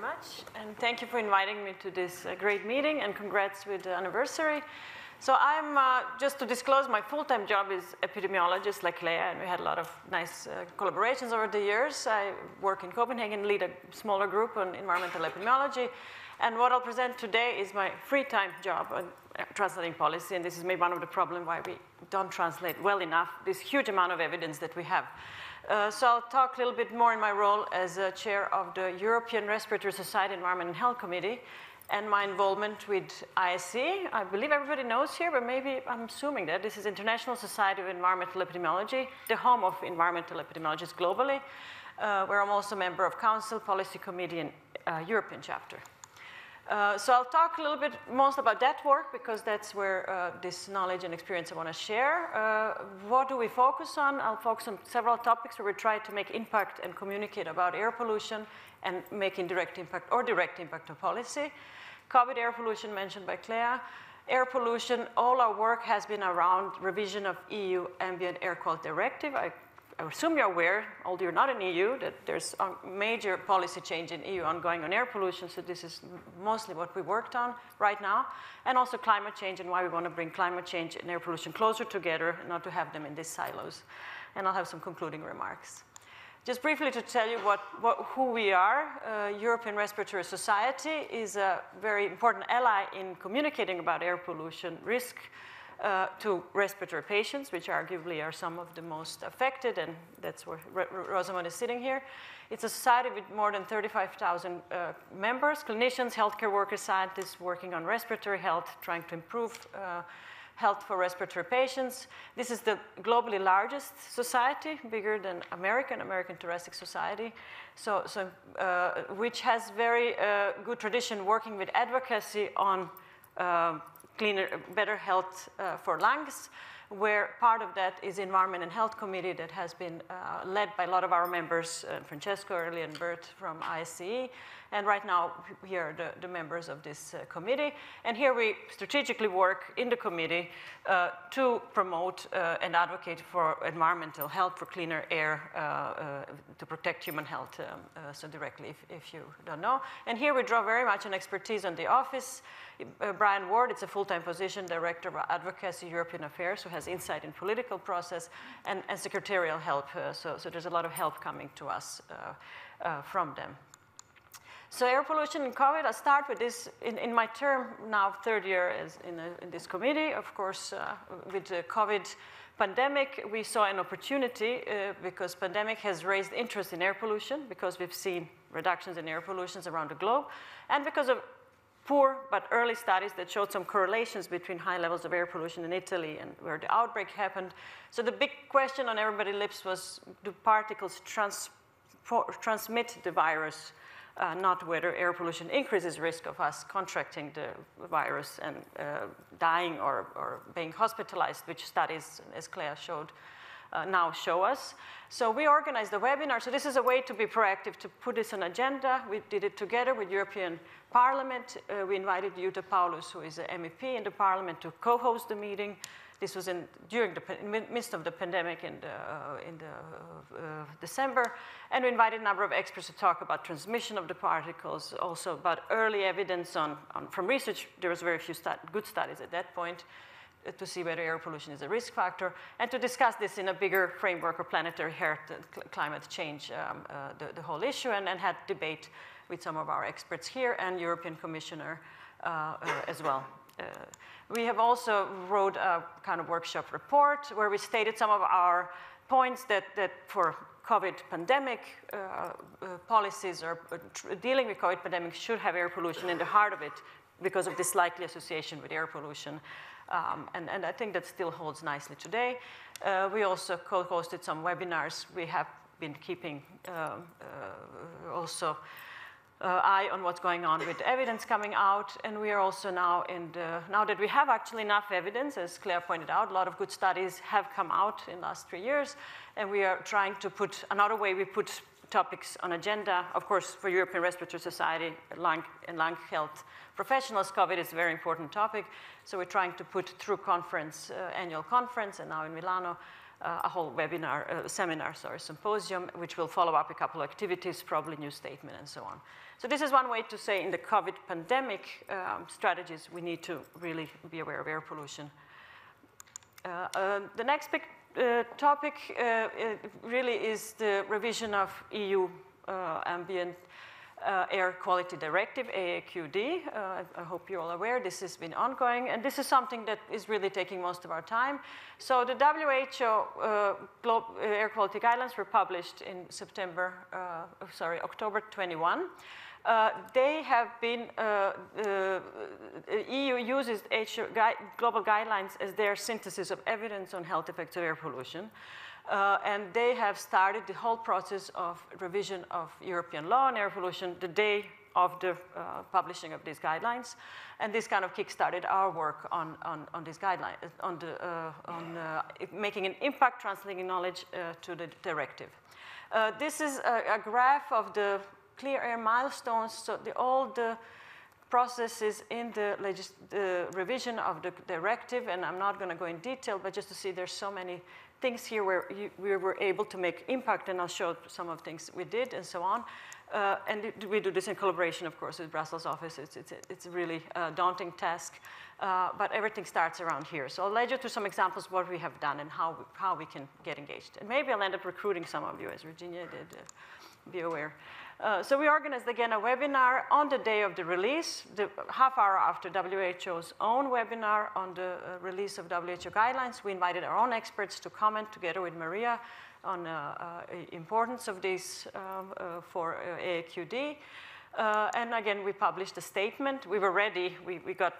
much. And thank you for inviting me to this uh, great meeting and congrats with the anniversary. So I'm, uh, just to disclose, my full-time job is epidemiologist like Leah, and we had a lot of nice uh, collaborations over the years. I work in Copenhagen, lead a smaller group on environmental epidemiology. And what I'll present today is my free time job on uh, translating policy, and this is maybe one of the problems why we don't translate well enough this huge amount of evidence that we have. Uh, so I'll talk a little bit more in my role as a chair of the European Respiratory Society Environment and Health Committee, and my involvement with ISEE. I believe everybody knows here, but maybe I'm assuming that this is International Society of Environmental Epidemiology, the home of environmental epidemiologists globally, uh, where I'm also a member of Council Policy Committee and uh, European chapter. Uh, so I'll talk a little bit most about that work because that's where uh, this knowledge and experience I want to share. Uh, what do we focus on? I'll focus on several topics where we try to make impact and communicate about air pollution and make indirect impact or direct impact of policy. COVID air pollution mentioned by Claire. Air pollution, all our work has been around revision of EU ambient air quality directive. I, I assume you're aware, although you're not in EU, that there's a major policy change in EU ongoing on air pollution, so this is mostly what we worked on right now. And also climate change and why we want to bring climate change and air pollution closer together, not to have them in these silos. And I'll have some concluding remarks. Just briefly to tell you what, what, who we are, uh, European Respiratory Society is a very important ally in communicating about air pollution risk uh, to respiratory patients, which arguably are some of the most affected, and that's where Rosamund is sitting here. It's a society with more than 35,000 uh, members, clinicians, healthcare workers, scientists working on respiratory health, trying to improve uh, health for respiratory patients. This is the globally largest society, bigger than American, American Thoracic Society, so, so, uh, which has very uh, good tradition working with advocacy on uh, cleaner, better health uh, for lungs, where part of that is Environment and Health Committee that has been uh, led by a lot of our members, uh, Francesco early and Bert from ISEE, and right now, we are the, the members of this uh, committee. And here we strategically work in the committee uh, to promote uh, and advocate for environmental health, for cleaner air, uh, uh, to protect human health, um, uh, so directly, if, if, you don't know. And here we draw very much on expertise on the office. Brian Ward, it's a full-time position, Director of Advocacy European Affairs, who has insight in political process and, and secretarial help. so, so there's a lot of help coming to us from them. So air pollution and COVID, I'll start with this in, in my term now, third year in, a, in this committee. Of course, uh, with the COVID pandemic, we saw an opportunity uh, because pandemic has raised interest in air pollution because we've seen reductions in air pollutions around the globe and because of poor but early studies that showed some correlations between high levels of air pollution in Italy and where the outbreak happened. So the big question on everybody's lips was, do particles trans transmit the virus uh, not whether air pollution increases risk of us contracting the virus and uh, dying or, or, being hospitalized, which studies, as Claire showed, uh, now show us. So we organized a webinar. So this is a way to be proactive, to put this on agenda. We did it together with European Parliament. Uh, we invited Jutta Paulus, who is an MEP in the Parliament, to co-host the meeting. This was in, during the midst of the pandemic in, the, uh, in the, uh, December. And we invited a number of experts to talk about transmission of the particles, also about early evidence on, on from research. There was very few good studies at that point uh, to see whether air pollution is a risk factor, and to discuss this in a bigger framework of planetary health climate change, um, uh, the, the, whole issue, and, and, had debate with some of our experts here and European Commissioner uh, uh as well. Uh, we have also wrote a kind of workshop report where we stated some of our points that, that for COVID pandemic uh, uh, policies or uh, dealing with COVID pandemic should have air pollution in the heart of it because of this likely association with air pollution. Um, and, and, I think that still holds nicely today. Uh, we also co-hosted some webinars. We have been keeping um, uh, also uh, eye on what's going on with evidence coming out. And we are also now in the, now that we have actually enough evidence, as Claire pointed out, a lot of good studies have come out in the last three years. And we are trying to put, another way we put topics on agenda, of course, for European Respiratory Society lung, and lung health professionals, COVID is a very important topic. So we're trying to put through conference, uh, annual conference, and now in Milano, a whole webinar, uh, seminar, sorry, symposium, which will follow up a couple of activities, probably new statement and so on. So this is one way to say in the COVID pandemic um, strategies, we need to really be aware of air pollution. Uh, um, the next big uh, topic uh, really is the revision of EU ambient uh, Air Quality Directive, AAQD. Uh, I hope you're all aware this has been ongoing, and this is something that is really taking most of our time. So the WHO uh, uh, Air Quality Guidelines were published in September, uh, sorry, October 21. Uh, they have been, uh, uh, EU uses gui global guidelines as their synthesis of evidence on health effects of air pollution. Uh, and they have started the whole process of revision of European law on air pollution the day of the uh, publishing of these guidelines. And this kind of kickstarted our work on, on, on these guidelines, on, the, uh, on uh, making an impact, translating knowledge uh, to the directive. Uh, this is a, a, graph of the clear air milestones, so the, all the processes in the, the revision of the directive, and I'm not going to go in detail, but just to see there's so many things here where you, we were able to make impact, and I'll show some of things we did and so on. Uh, and it, we do this in collaboration, of course, with Brussels office. It's, it's, it's a really uh, daunting task, uh, but everything starts around here. So I'll lead you to some examples of what we have done and how we, how we can get engaged. And maybe I'll end up recruiting some of you, as Virginia did. Uh, be aware. Uh, so we organized again a webinar on the day of the release, the half hour after WHO's own webinar on the uh, release of WHO guidelines. We invited our own experts to comment together with Maria on uh, uh importance of this um, uh, for AAQD. and again, we published a statement. We were ready. We, we got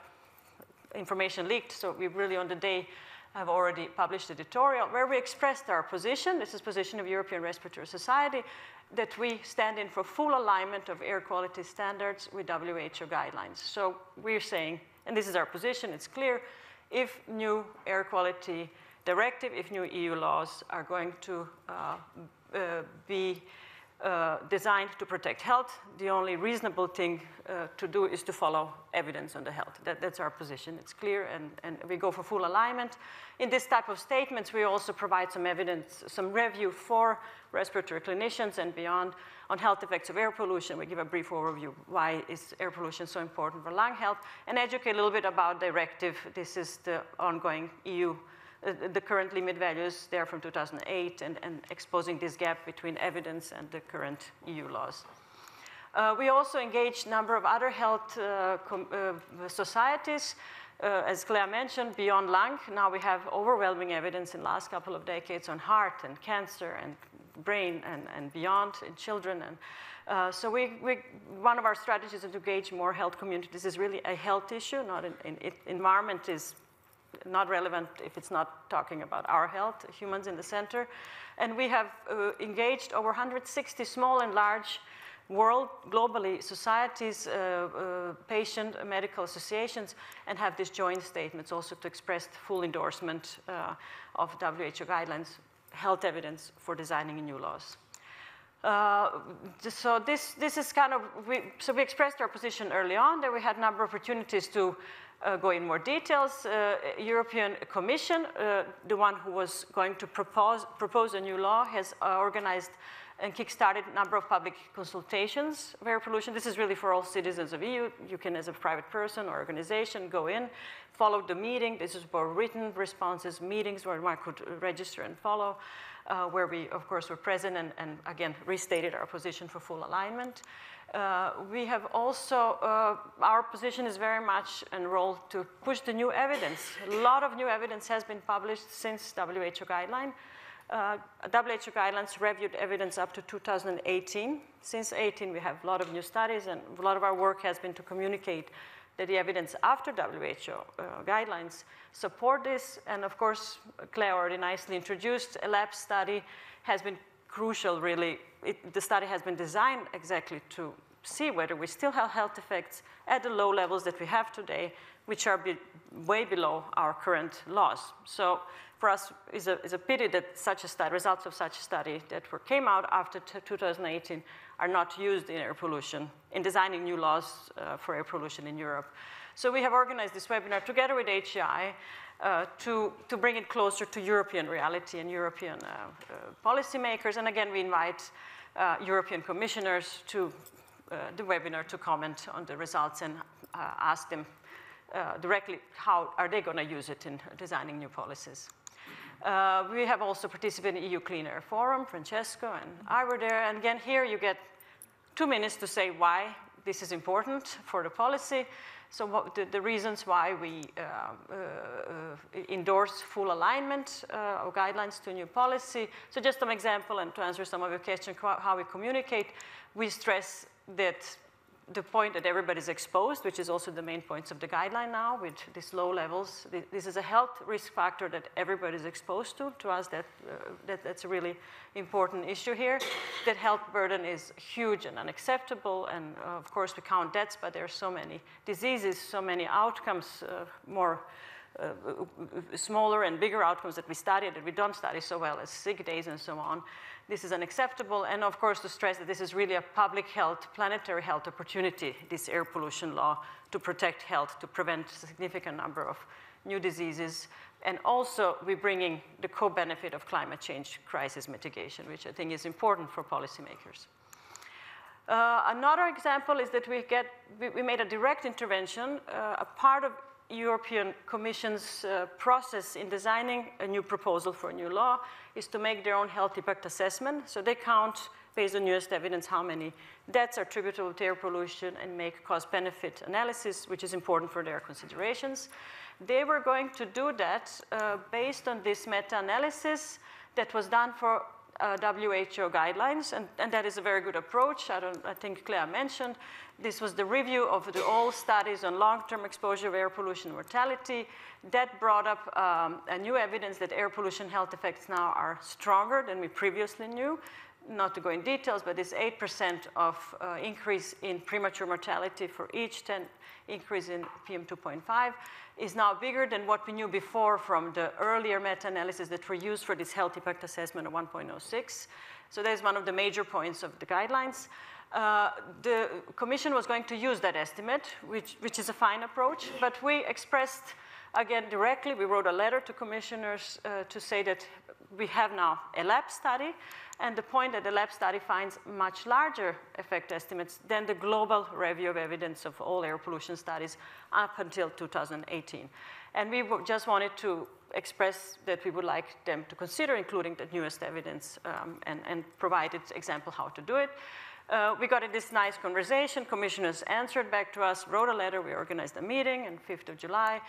information leaked, so we really on the day have already published a editorial where we expressed our position. This is position of European Respiratory Society that we stand in for full alignment of air quality standards with WHO guidelines. So we're saying, and this is our position, it's clear, if new air quality directive, if new EU laws are going to uh, uh, be uh, designed to protect health. The only reasonable thing uh, to do is to follow evidence on the health. That, that's our position. It's clear, and, and we go for full alignment. In this type of statements, we also provide some evidence, some review for respiratory clinicians and beyond on health effects of air pollution. We give a brief overview why is air pollution so important for lung health, and educate a little bit about directive. This is the ongoing EU uh, the current limit values there from 2008 and, and, exposing this gap between evidence and the current EU laws. Uh, we also engaged a number of other health uh, uh societies. As Claire mentioned, beyond lung, now we have overwhelming evidence in the last couple of decades on heart and cancer and brain and, and beyond in children. And, uh, so we, we, one of our strategies to engage more health communities. Is really a health issue, not an, an environment is not relevant if it's not talking about our health, humans in the center. And we have uh, engaged over 160 small and large world, globally, societies, uh, uh, patient, medical associations, and have these joint statements also to express full endorsement uh, of WHO guidelines, health evidence for designing new laws. Uh, so this, this is kind of, we, so we expressed our position early on that we had a number of opportunities to uh, go in more details. Uh, European Commission, uh, the one who was going to propose, propose a new law, has uh, organized and kick-started a number of public consultations of air pollution. This is really for all citizens of EU. You can, as a private person or organization, go in, follow the meeting. This is for written responses, meetings where one could register and follow, uh, where we, of course, were present and, and, again, restated our position for full alignment. Uh, we have also, uh, our position is very much enrolled to push the new evidence. A lot of new evidence has been published since WHO guideline. Uh, WHO guidelines reviewed evidence up to 2018. Since 18, we have a lot of new studies, and a lot of our work has been to communicate that the evidence after WHO uh, guidelines support this. And of course, Claire already nicely introduced ELAPSE study has been crucial, really. It, the study has been designed exactly to see whether we still have health effects at the low levels that we have today, which are be, way below our current laws. So for us, it's a, it's a pity that such a study, results of such a study that were, came out after 2018 are not used in air pollution, in designing new laws uh, for air pollution in Europe. So we have organized this webinar together with HEI uh, to, to bring it closer to European reality and European uh, uh, policymakers. And again, we invite uh, European commissioners to uh, the webinar to comment on the results and uh, ask them directly how are they going to use it in designing new policies. we have also participated in EU Clean Air Forum, Francesco and I were there. And again, here you get two minutes to say why this is important for the policy. So the, the reasons why we uh, uh, uh endorse full alignment of guidelines to new policy. So just some example and to answer some of your questions, how we communicate, we stress that the point that everybody's exposed, which is also the main points of the guideline now with these low levels. This is a health risk factor that everybody's exposed to. To us, that, uh, that, that's a really important issue here. That health burden is huge and unacceptable. And uh, of course, we count deaths, but there are so many diseases, so many outcomes, uh, more uh, smaller and bigger outcomes that we study that we don't study so well as sick days and so on. This is unacceptable, and of course to stress that this is really a public health, planetary health opportunity, this air pollution law, to protect health, to prevent a significant number of new diseases, and also we're bringing the co-benefit of climate change crisis mitigation, which I think is important for policymakers. Uh, another example is that we, get, we, we made a direct intervention. Uh, a part of European Commission's uh, process in designing a new proposal for a new law is to make their own health impact assessment. So they count, based on the newest evidence, how many deaths are attributable to air pollution and make cost-benefit analysis, which is important for their considerations. They were going to do that uh, based on this meta-analysis that was done for uh, WHO guidelines, and, and, that is a very good approach. I, I, think Claire mentioned. This was the review of the, all studies on long-term exposure of air pollution mortality. That brought up um, a new evidence that air pollution health effects now are stronger than we previously knew. Not to go in details, but this 8% of uh, increase in premature mortality for each 10 increase in PM2.5 is now bigger than what we knew before from the earlier meta-analysis that were used for this health impact assessment of 1.06. So that is one of the major points of the guidelines. Uh, the commission was going to use that estimate, which, which is a fine approach, but we expressed again directly, we wrote a letter to commissioners uh, to say that we have now ELAPSE study and the point that the ELAPSE study finds much larger effect estimates than the global review of evidence of all air pollution studies up until 2018. And we just wanted to express that we would like them to consider including the newest evidence um, and, and provided example how to do it. Uh, we got in this nice conversation. Commissioners answered back to us, wrote a letter. We organized a meeting on 5th of July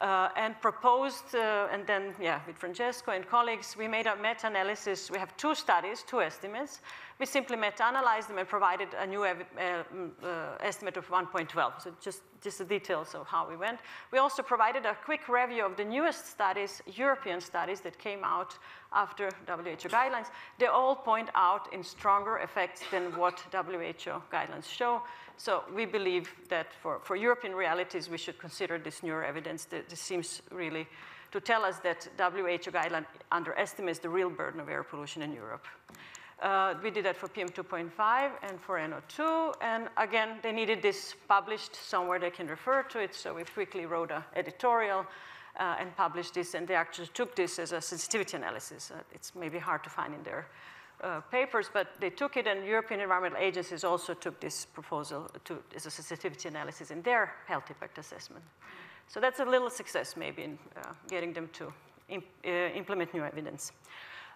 uh, and proposed, uh, and then, yeah, with Francesco and colleagues, we made a meta-analysis. We have two studies, two estimates. We simply meta-analyzed them and provided a new uh, mm, uh estimate of 1.12. So just, just the details of how we went. We also provided a quick review of the newest studies, European studies that came out after WHO guidelines. They all point out in stronger effects than what WHO guidelines show. So we believe that for, for European realities, we should consider this newer evidence. That this seems really to tell us that WHO guideline underestimates the real burden of air pollution in Europe. Uh, we did that for PM2.5 and for NO2. And again, they needed this published somewhere they can refer to it. So we quickly wrote an editorial uh, and published this. And they actually took this as a sensitivity analysis. Uh, it's maybe hard to find in their uh, papers, but they took it, and European environmental agencies also took this proposal to, as a sensitivity analysis in their health impact assessment. So that's a little success, maybe, in uh, getting them to imp uh, implement new evidence.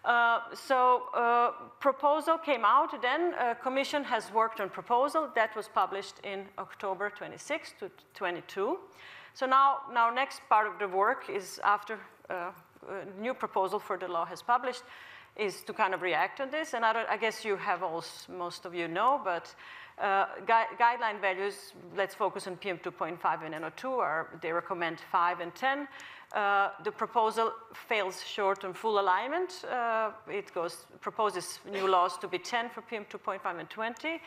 Uh, so uh, proposal came out then. Commission has worked on proposal. That was published in October 26 to 22. So now, now next part of the work is after new proposal for the law has published, is to kind of react on this. And I, I guess you have also, most of you know, but uh, gui guideline values, let's focus on PM2.5 and NO2, are, they recommend 5 and 10. Uh, the proposal fails short on full alignment. Uh, it goes, proposes new laws to be 10 for PM2.5 and 20.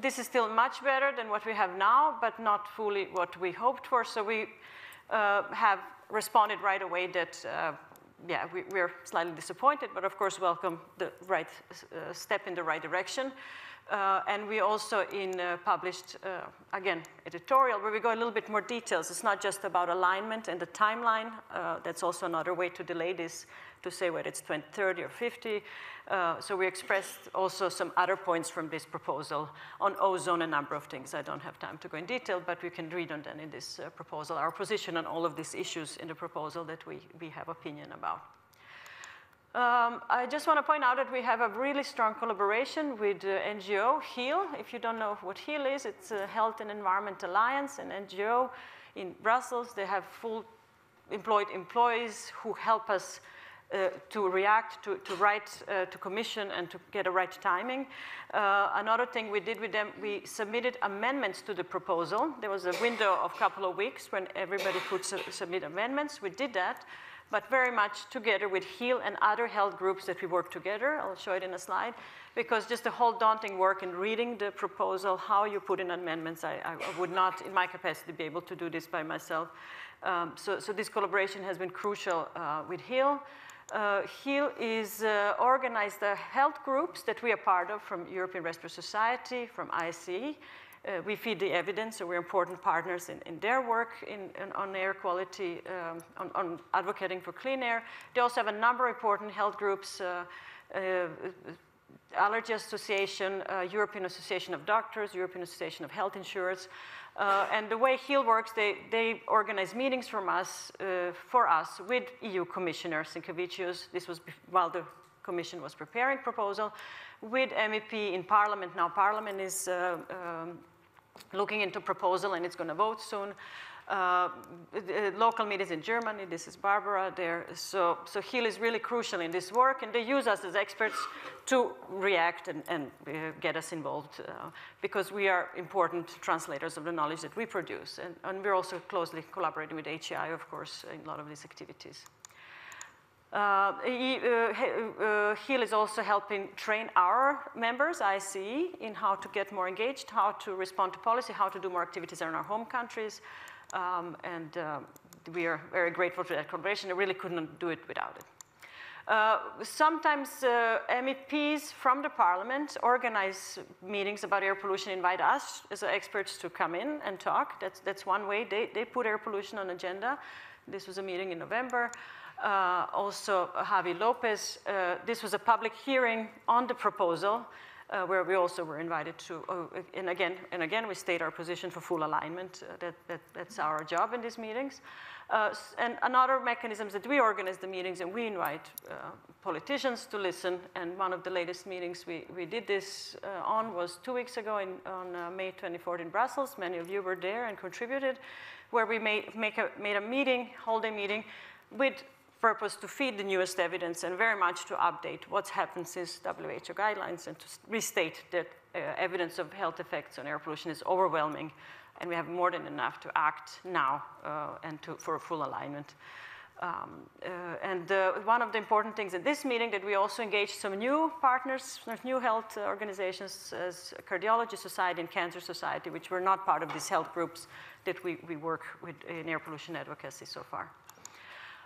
This is still much better than what we have now, but not fully what we hoped for. So we uh, have responded right away that uh, yeah, we, are slightly disappointed, but of course welcome the right uh, step in the right direction. Uh, and we also in uh, published, uh, again, editorial where we go a little bit more details. It's not just about alignment and the timeline. Uh, that's also another way to delay this, to say whether it's 2030 or 50. Uh, so we expressed also some other points from this proposal on ozone, a number of things. I don't have time to go in detail, but we can read on them in this uh, proposal, our position on all of these issues in the proposal that we, we have opinion about. Um, I just want to point out that we have a really strong collaboration with uh, NGO HEAL. If you don't know what HEAL is, it's a Health and Environment Alliance, an NGO in Brussels. They have full employed employees who help us uh, to react, to, to write uh, to commission and to get a right timing. Uh, another thing we did with them, we submitted amendments to the proposal. There was a window of a couple of weeks when everybody could su submit amendments. We did that but very much together with HEAL and other health groups that we work together. I'll show it in a slide, because just the whole daunting work in reading the proposal, how you put in amendments, I, I would not, in my capacity, be able to do this by myself. Um, so, so, this collaboration has been crucial uh, with HEAL. Uh, HEAL is uh, organized the health groups that we are part of from European Respiratory Society, from ISEE, uh, we feed the evidence, so we're important partners in, in their work in, in, on air quality, um, on, on, advocating for clean air. They also have a number of important health groups, uh, uh, Allergy Association, uh, European Association of Doctors, European Association of Health Insurers. Uh, and the way HEAL works, they, they organize meetings from us, uh, for us with EU Commissioner Sinkevicius. This was while the Commission was preparing proposal with MEP in Parliament. Now Parliament is um, looking into proposal and it's going to vote soon. Uh, local meetings in Germany, this is Barbara there. So, so HEAL is really crucial in this work and they use us as experts to react and, and uh, get us involved uh, because we are important translators of the knowledge that we produce. And, and we're also closely collaborating with HEI, of course, in a lot of these activities. Uh, uh, HEAL is also helping train our members, ISEE, in how to get more engaged, how to respond to policy, how to do more activities in our home countries. Um, and uh, we are very grateful for that collaboration. I really couldn't do it without it. Uh, sometimes uh, MEPs from the parliament organize meetings about air pollution, invite us as experts to come in and talk. That's, that's one way. They, they put air pollution on agenda. This was a meeting in November uh, also Javi Lopez. Uh, this was a public hearing on the proposal uh, where we also were invited to, uh, and again, and again, we state our position for full alignment. Uh, that, that, that's our job in these meetings. Uh, and another mechanism is that we organize the meetings and we invite politicians to listen. And one of the latest meetings we, we did this on was two weeks ago in, on May 24th in Brussels. Many of you were there and contributed, where we made, make a, made a meeting, whole-day meeting, with purpose to feed the newest evidence and very much to update what's happened since WHO guidelines and to restate that uh, evidence of health effects on air pollution is overwhelming and we have more than enough to act now uh, and to, for a full alignment. Um, uh, and uh, one of the important things at this meeting that we also engaged some new partners, new health organizations as Cardiology Society and Cancer Society, which were not part of these health groups that we, we work with in air pollution advocacy so far.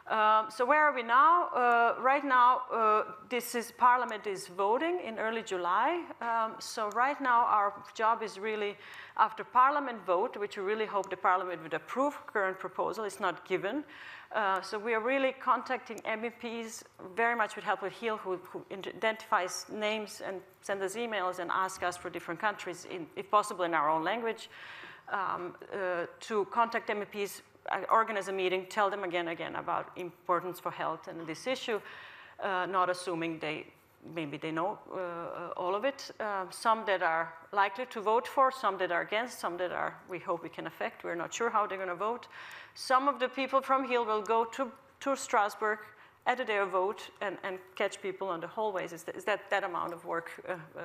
Um, so where are we now? Uh, right now, uh, this is Parliament is voting in early July. Um, so right now, our job is really after Parliament vote, which we really hope the Parliament would approve current proposal. It's not given. Uh, so we are really contacting MEPs very much with help of HEAL, who, who identifies names and send us emails and ask us for different countries, in, if possible in our own language, um, uh, to contact MEPs organize a meeting, tell them again again about importance for health and this issue, uh, not assuming they maybe they know uh, all of it. Uh, some that are likely to vote for, some that are against, some that are we hope we can affect. We're not sure how they're going to vote. Some of the people from HEAL will go to, to Strasbourg at their vote and, and catch people on the hallways. Is that, is that, that amount of work uh, uh,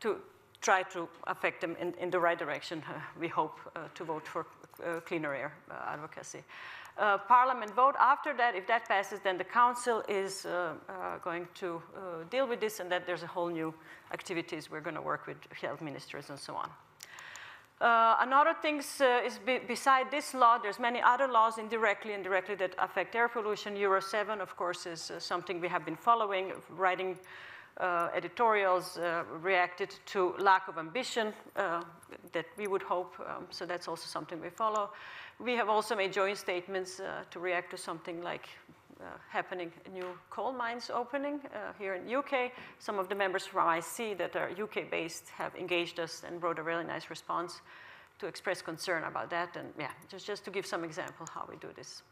to try to affect them in, in the right direction, uh, we hope, to vote for uh, cleaner air uh, advocacy. Uh, parliament vote. After that, if that passes, then the council is uh, uh, going to uh, deal with this, and that there's a whole new activities we're going to work with health ministers and so on. Uh, another thing uh, is be beside this law, there's many other laws indirectly and directly that affect air pollution. Euro 7, of course, is uh, something we have been following, writing uh, editorials uh, reacted to lack of ambition uh, that we would hope, um, so that's also something we follow. We have also made joint statements to react to something like uh, happening, new coal mines opening uh, here in UK. Some of the members from ISEE that are UK-based have engaged us and wrote a really nice response to express concern about that. And yeah, just, just to give some example how we do this.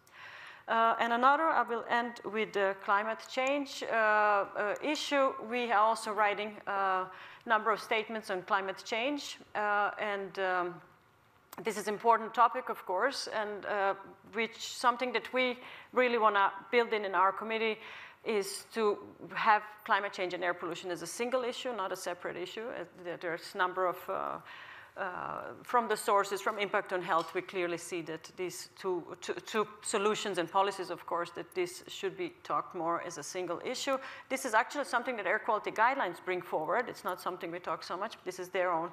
Uh, and another, I will end with the climate change uh, uh, issue. We are also writing a number of statements on climate change. and um, this is important topic, of course, and uh, which something that we really want to build in in our committee is to have climate change and air pollution as a single issue, not a separate issue. There's a number of, uh, uh, from the sources, from impact on health, we clearly see that these two, two, two, solutions and policies, of course, that this should be talked more as a single issue. This is actually something that air quality guidelines bring forward. It's not something we talk so much, this is their own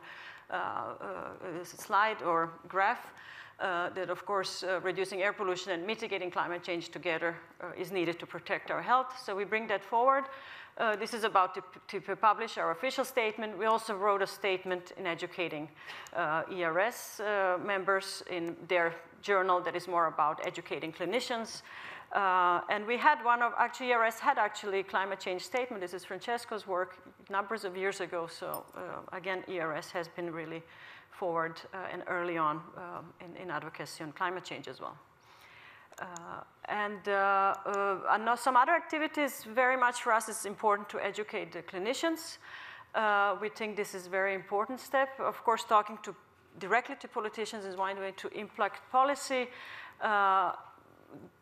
uh, uh, slide or graph. Uh, that of course uh, reducing air pollution and mitigating climate change together uh, is needed to protect our health. So we bring that forward. Uh, this is about to, to, publish our official statement. We also wrote a statement in educating ERS members in their journal that is more about educating clinicians uh, and we had one of, actually ERS had actually climate change statement. This is Francesco's work numbers of years ago. So uh, again, ERS has been really forward uh, and early on um, in, in, advocacy on climate change as well. Uh, and uh, uh, some other activities very much for us it's important to educate the clinicians. we think this is a very important step. Of course, talking to directly to politicians is one way to impact policy. Uh,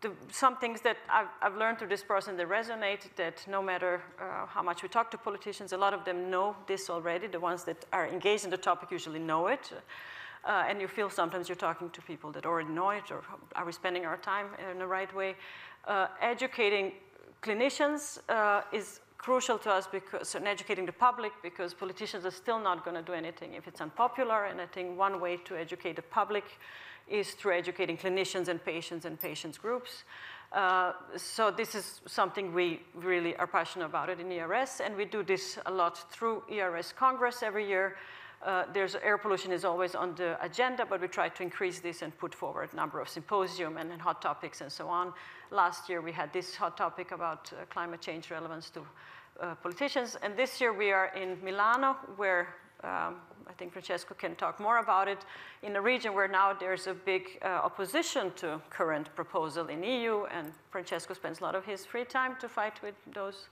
the, some things that I've, I've, learned through this process that resonate that no matter uh, how much we talk to politicians, a lot of them know this already. The ones that are engaged in the topic usually know it. Uh, and you feel sometimes you're talking to people that already know it, or are we spending our time in the right way? Uh, educating clinicians uh, is crucial to us because, and educating the public because politicians are still not going to do anything if it's unpopular. And I think one way to educate the public is through educating clinicians and patients and patients groups. Uh, so this is something we really are passionate about it in ERS, and we do this a lot through ERS Congress every year. Uh, there's air pollution is always on the agenda, but we try to increase this and put forward a number of symposium and, and hot topics and so on. Last year we had this hot topic about uh, climate change relevance to uh, politicians, and this year we are in Milano, where um, I think Francesco can talk more about it, in a region where now there's a big uh, opposition to current proposal in EU, and Francesco spends a lot of his free time to fight with those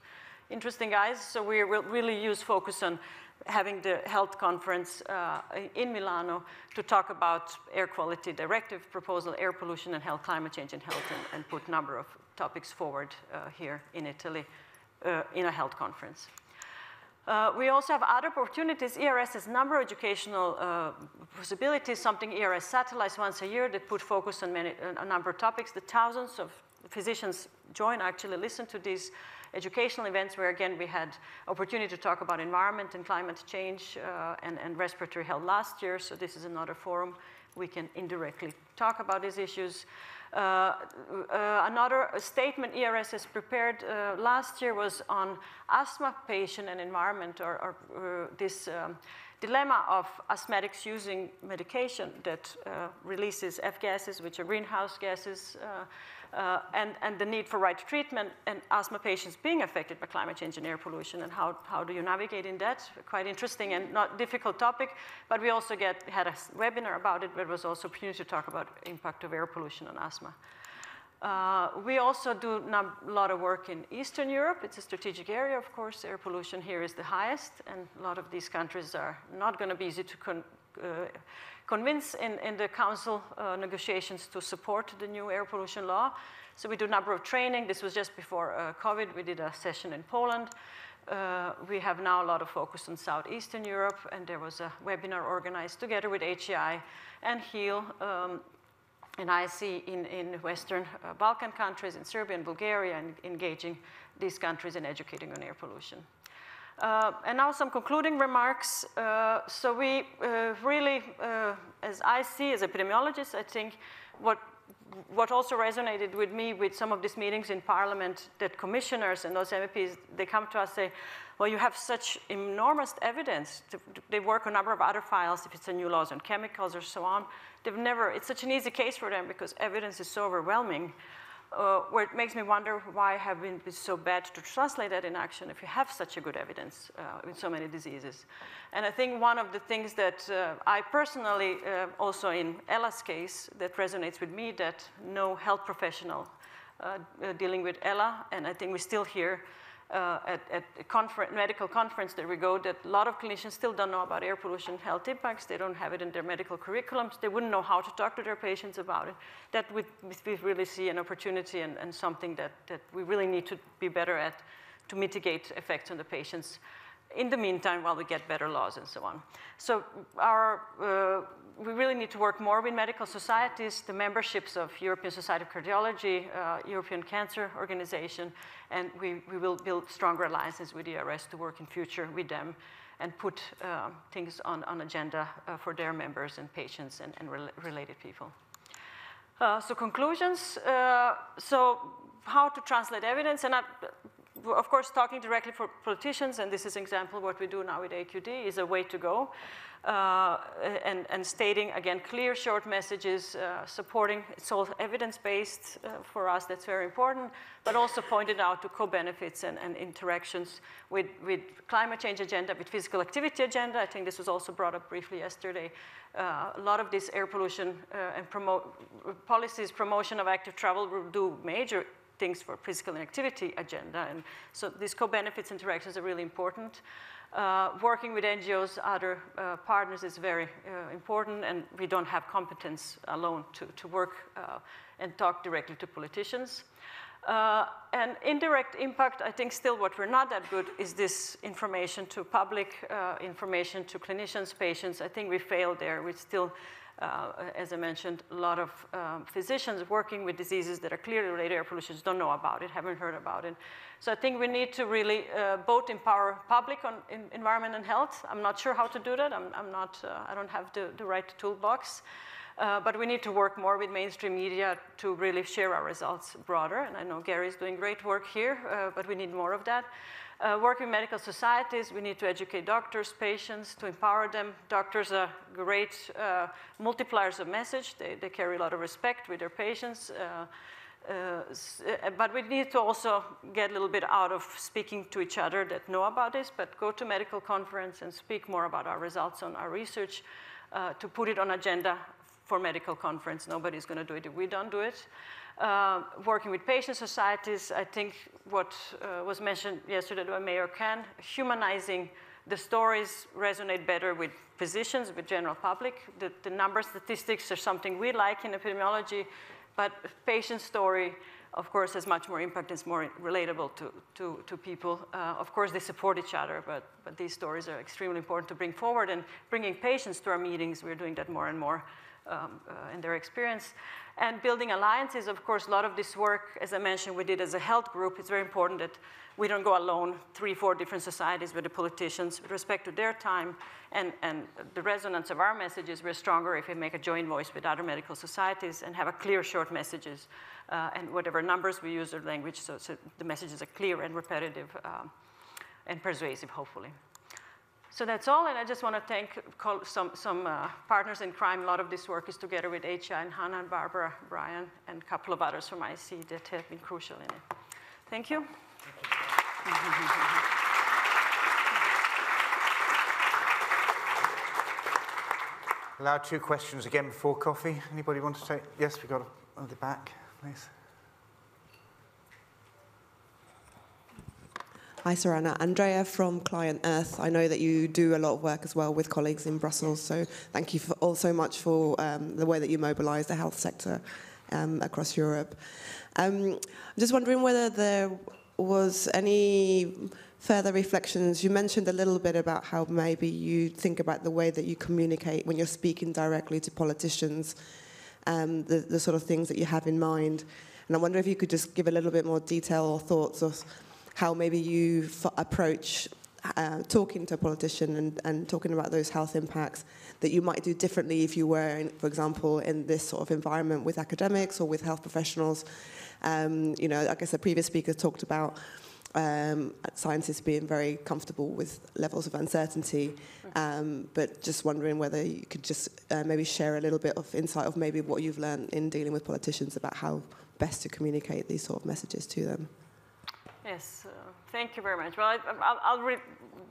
interesting guys. So we will really use focus on having the health conference uh, in Milano to talk about air quality directive proposal, air pollution and health, climate change and health, and, and put number of topics forward uh, here in Italy uh, in a health conference. Uh, we also have other opportunities. ERS has a number of educational uh, possibilities, something ERS satellites once a year that put focus on many, a number of topics. The thousands of physicians join, actually listen to these educational events where again we had opportunity to talk about environment and climate change uh, and, and respiratory health last year. So this is another forum we can indirectly talk about these issues. Uh, uh, another statement ERS has prepared uh, last year was on asthma patient and environment, or, or this um, dilemma of asthmatics using medication that uh, releases F gases, which are greenhouse gases, uh, and, and the need for right treatment and asthma patients being affected by climate change and air pollution and how, how do you navigate in that? Quite interesting and not difficult topic, but we also get, had a webinar about it, but it was also opportunity to talk about impact of air pollution on asthma. Uh, we also do a lot of work in Eastern Europe. It's a strategic area, of course. Air pollution here is the highest, and a lot of these countries are not going to be easy to convince in, in the council uh, negotiations to support the new air pollution law. So we do a number of training. This was just before uh, COVID. We did a session in Poland. Uh, we have now a lot of focus on Southeastern Europe, and there was a webinar organized together with HEI and HEAL um, and ISEE in, in Western uh, Balkan countries, in Serbia and Bulgaria, and engaging these countries in educating on air pollution. Uh, and now some concluding remarks. Uh, so we uh, really, uh, as I see as epidemiologist, I think what what also resonated with me with some of these meetings in Parliament that commissioners and those MEPs they come to us say, well, you have such enormous evidence. To, they work on a number of other files, if it's a new laws on chemicals or so on. They've never. It's such an easy case for them because evidence is so overwhelming uh, where it makes me wonder why have been so bad to translate that in action if you have such a good evidence uh, in so many diseases. And I think one of the things that uh, I personally, uh, also in Ella's case, that resonates with me, that no health professional uh, uh, dealing with Ella, and I think we still hear uh, at, at a medical conference that we go that a lot of clinicians still don't know about air pollution health impacts. They don't have it in their medical curriculums. They wouldn't know how to talk to their patients about it. That we, we really see an opportunity and, and something that, that we really need to be better at to mitigate effects on the patients in the meantime while we get better laws and so on. So our, uh, we really need to work more with medical societies, the memberships of European Society of Cardiology, uh, European Cancer Organization, and we, we will build stronger alliances with ERS to work in future with them and put uh, things on, on agenda uh, for their members and patients and, and rel related people. Uh, so conclusions, uh, so how to translate evidence, and I, of course, talking directly for politicians, and this is an example of what we do now with AQD, is a way to go. Uh, and, and, stating, again, clear, short messages, uh, supporting, it's all evidence-based uh, for us, that's very important, but also pointed out to co-benefits and, and, interactions with, with climate change agenda, with physical activity agenda. I think this was also brought up briefly yesterday. Uh, a lot of this air pollution uh, and policies, promotion of active travel will do major things for physical inactivity agenda. And so these co-benefits interactions are really important. Uh, working with NGOs, other uh, partners is very uh, important, and we don't have competence alone to, to work uh, and talk directly to politicians. Uh, and indirect impact, I think still what we're not that good is this information to public, uh, information to clinicians, patients. I think we failed there. We still uh, as I mentioned, a lot of um, physicians working with diseases that are clearly related to air pollution don't know about it, haven't heard about it. So I think we need to really uh, both empower public on in environment and health. I'm not sure how to do that. I'm, I'm not, uh, I don't have the, the right toolbox. Uh, but we need to work more with mainstream media to really share our results broader. And I know Gary's doing great work here, uh, but we need more of that. Uh, working medical societies, we need to educate doctors, patients, to empower them. Doctors are great uh, multipliers of message. They, they, carry a lot of respect with their patients. Uh, uh, uh, but we need to also get a little bit out of speaking to each other that know about this, but go to medical conference and speak more about our results on our research uh, to put it on agenda for medical conference. Nobody's going to do it if we don't do it. Uh, working with patient societies, I think what uh, was mentioned yesterday by Mayor Khan, humanizing the stories resonate better with physicians, with general public. The, the number statistics are something we like in epidemiology, but patient story, of course, has much more impact. It's more relatable to, to, to people. Uh, of course, they support each other, but, but these stories are extremely important to bring forward. And bringing patients to our meetings, we're doing that more and more um, uh, in their experience. And building alliances, of course, a lot of this work, as I mentioned, we did as a health group. It's very important that we don't go alone, three, four different societies with the politicians with respect to their time and, and the resonance of our messages. We're stronger if we make a joint voice with other medical societies and have a clear, short messages uh, and whatever numbers we use or language, so, so the messages are clear and repetitive um, and persuasive, hopefully. So that's all, and I just want to thank some, some uh, partners in crime. A lot of this work is together with HEI and Hannah and Barbara, Brian, and a couple of others from ISEE that have been crucial in it. Thank you. Allow two questions again before coffee. Anybody want to take? Yes, we've got at the back, please. Hi, Zorana. Andrea from Client Earth. I know that you do a lot of work as well with colleagues in Brussels, so thank you for all so much for um, the way that you mobilise the health sector um, across Europe. Um, I'm just wondering whether there was any further reflections. You mentioned a little bit about how maybe you think about the way that you communicate when you're speaking directly to politicians, um, the, the sort of things that you have in mind. And I wonder if you could just give a little bit more detail or thoughts of how maybe you approach uh, talking to a politician and, and talking about those health impacts that you might do differently if you were, in, for example, in this sort of environment with academics or with health professionals. Um, you know, I guess the previous speaker talked about um, scientists being very comfortable with levels of uncertainty, um, but just wondering whether you could just uh, maybe share a little bit of insight of maybe what you've learned in dealing with politicians about how best to communicate these sort of messages to them. Yes, uh, thank you very much. Well, I, will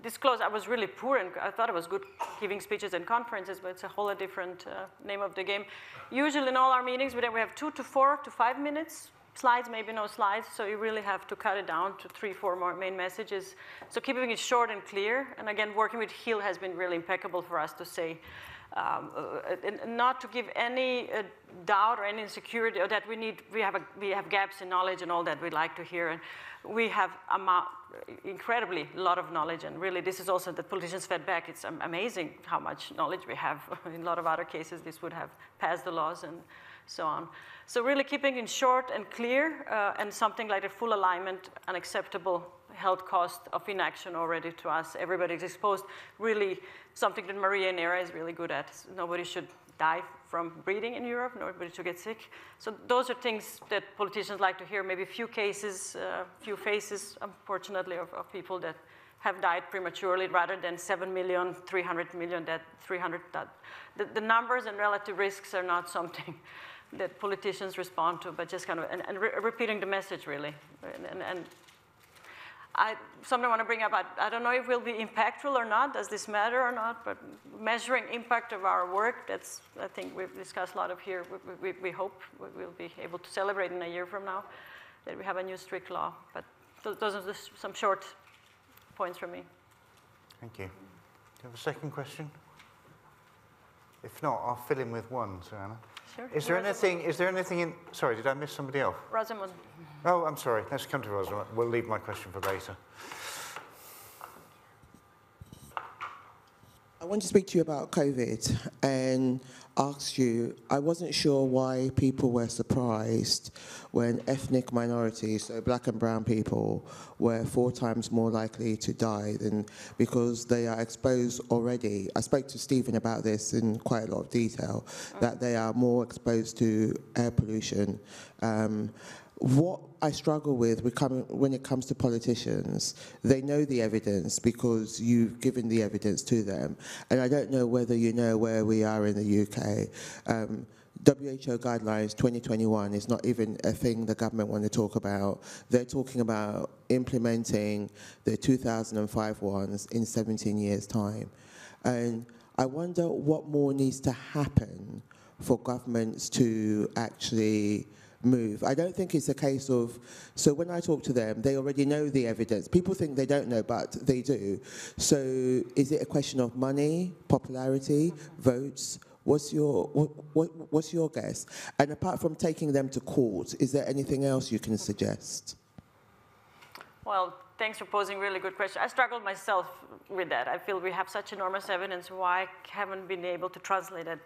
disclose I was really poor and I thought I was good giving speeches and conferences, but it's a whole different uh, name of the game. Usually in all our meetings, we have two to four to five minutes slides, maybe no slides, so you really have to cut it down to three, four more main messages. So keeping it short and clear, and again, working with HEAL has been really impeccable for us to say, um, uh, not to give any uh, doubt or any insecurity or that we need, we have, a, we have gaps in knowledge and all that we'd like to hear. And we have amount, incredibly a lot of knowledge, and really this is also the politicians fed back. It's amazing how much knowledge we have. in a lot of other cases, this would have passed the laws and so on. So really keeping it short and clear uh, and something like a full alignment, unacceptable health cost of inaction already to us. Everybody's exposed. Really something that Maria Neira is really good at. Nobody should die from breathing in Europe, nobody should get sick. So those are things that politicians like to hear. Maybe a few cases, uh, few faces, unfortunately, of, of, people that have died prematurely rather than 7 million, 300 million dead, 300 dead. The, the numbers and relative risks are not something that politicians respond to, but just kind of, and, and re repeating the message really. And, and, and I something I want to bring up, I, I, don't know if we'll be impactful or not, does this matter or not, but measuring impact of our work, that's, I think we've discussed a lot of here, we, we, we hope we'll be able to celebrate in a year from now that we have a new strict law. But those are some short points from me. Thank you. Do you have a second question? If not, I'll fill in with one, Susanna. Sure. Is there anything, is there anything in, sorry, did I miss somebody else? Rosamund. Oh, I'm sorry. Let's come to Rosamund. We'll leave my question for later. Want to speak to you about COVID and ask you, I wasn't sure why people were surprised when ethnic minorities, so black and brown people, were four times more likely to die than because they are exposed already. I spoke to Stephen about this in quite a lot of detail, that they are more exposed to air pollution. Um, what I struggle with when it comes to politicians, they know the evidence because you've given the evidence to them. And I don't know whether you know where we are in the UK. Um, WHO guidelines 2021 is not even a thing the government want to talk about. They're talking about implementing the 2005 ones in 17 years' time. And I wonder what more needs to happen for governments to actually move. I don't think it's a case of, so when I talk to them, they already know the evidence. People think they don't know, but they do. So is it a question of money, popularity, votes? What's your, what, what, what's your guess? And apart from taking them to court, is there anything else you can suggest? Well, thanks for posing really good question. I struggled myself with that. I feel we have such enormous evidence. Why haven't been able to translate it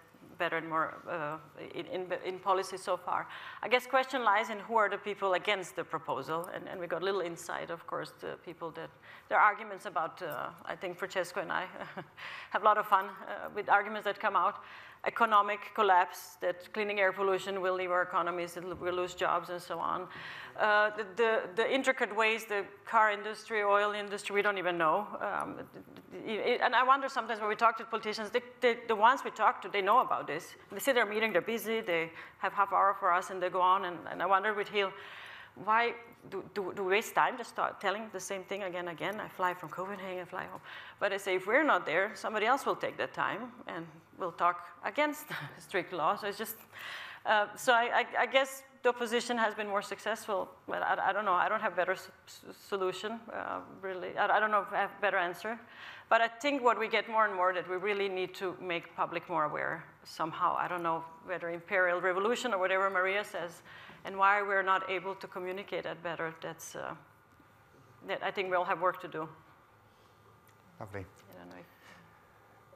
better and more uh, in, in, in, policy so far. I guess question lies in who are the people against the proposal, and, and we got a little insight, of course, to people that their arguments about, uh, I think Francesco and I have a lot of fun uh, with arguments that come out economic collapse, that cleaning air pollution will leave our economies, That we'll lose jobs and so on. Uh, the, the, the, intricate ways the car industry, oil industry, we don't even know. Um, it, and I wonder sometimes when we talk to politicians, they, they, the ones we talk to, they know about this. They sit there meeting, they're busy, they have half hour for us and they go on. And, and I wonder with Hill, why do, do, do, waste time just start telling the same thing again and again? I fly from Copenhagen, I fly home. But I say, if we're not there, somebody else will take that time and will talk against strict law. So it's just, uh, so I, I, I, guess the opposition has been more successful, but I, I don't know. I don't have better solution, uh, really. I, don't know if I have better answer. But I think what we get more and more that we really need to make public more aware somehow. I don't know whether imperial revolution or whatever Maria says, and why we're not able to communicate that better. That's, uh, that I think we all have work to do. Lovely.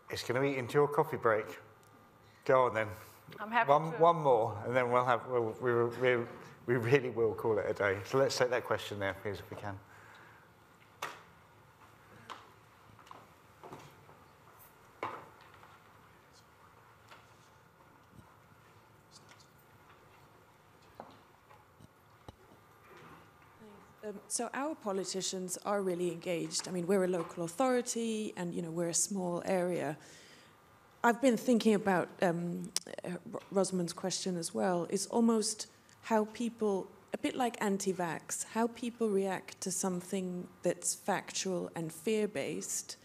It's going to be into your coffee break. Go on then. I'm happy one, to. One more, and then we'll have, we'll, we, we, we really will call it a day. So let's take that question there, please, if we can. Um, so our politicians are really engaged. I mean, we're a local authority, and you know we're a small area. I've been thinking about um, uh, Rosamund's question as well. Is almost how people, a bit like anti-vax, how people react to something that's factual and fear-based,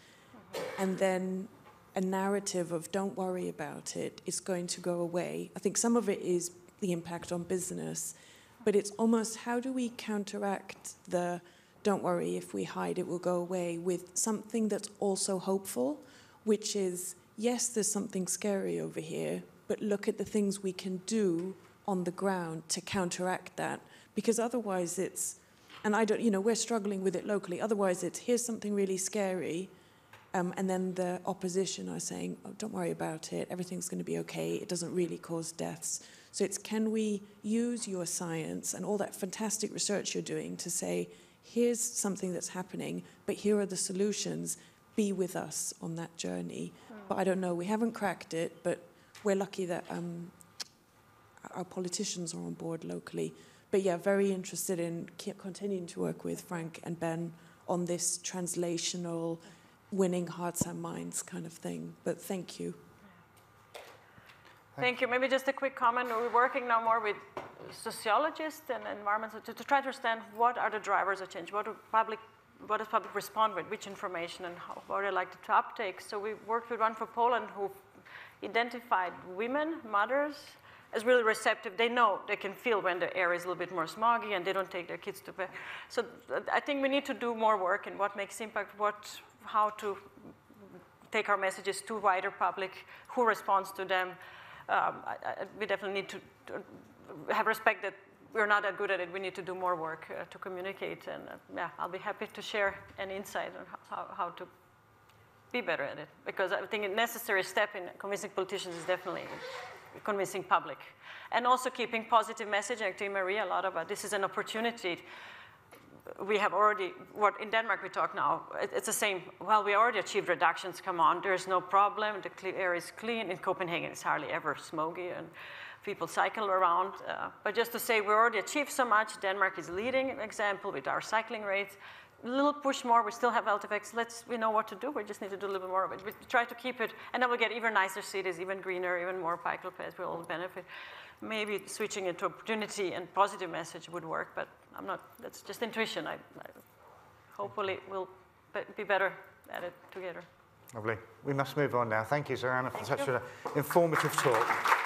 and then a narrative of "don't worry about it" is going to go away. I think some of it is the impact on business but it's almost how do we counteract the don't worry, if we hide, it will go away with something that's also hopeful, which is yes, there's something scary over here, but look at the things we can do on the ground to counteract that. Because otherwise, it's, and I don't, you know, we're struggling with it locally. Otherwise, it's here's something really scary. Um, and then the opposition are saying, oh, don't worry about it, everything's going to be okay, it doesn't really cause deaths. So it's can we use your science and all that fantastic research you're doing to say, here's something that's happening, but here are the solutions. Be with us on that journey. Mm. But I don't know, we haven't cracked it, but we're lucky that um, our politicians are on board locally. But yeah, very interested in continuing to work with Frank and Ben on this translational, winning hearts and minds kind of thing. But thank you. Thank you. Maybe just a quick comment. We're working now more with sociologists and environmentalists to, to try to understand what are the drivers of change. What do public what does public respond with, which information, and how, what are they likely to uptake. So we worked with one for Poland who identified women, mothers, as really receptive. They know, they can feel when the air is a little bit more smoggy and they don't take their kids to bed. So I think we need to do more work in what makes impact, what, how to take our messages to wider public, who responds to them, um, I, I, we definitely need to, to, have respect that we're not that good at it. We need to do more work uh, to communicate. And uh, yeah, I'll be happy to share an insight on how, how to be better at it. Because I think a necessary step in convincing politicians is definitely convincing public. And also keeping positive messaging. To Maria, a lot about this is an opportunity we have already, what in Denmark we talk now, it's the same. Well, we already achieved reductions, come on, there's no problem, the air is clean. In Copenhagen, it's hardly ever smoky and people cycle around. Uh, but just to say we already achieved so much, Denmark is leading example with our cycling rates. A little push more, we still have effects. Let's, we know what to do, we just need to do a little bit more of it. We try to keep it, and then we'll get even nicer cities, even greener, even more bike paths, we'll all benefit maybe switching into opportunity and positive message would work, but I'm not, that's just intuition. I, I hopefully we'll be better at it together. Lovely. We must move on now. Thank you, Zorana, for Thank such you. an informative talk.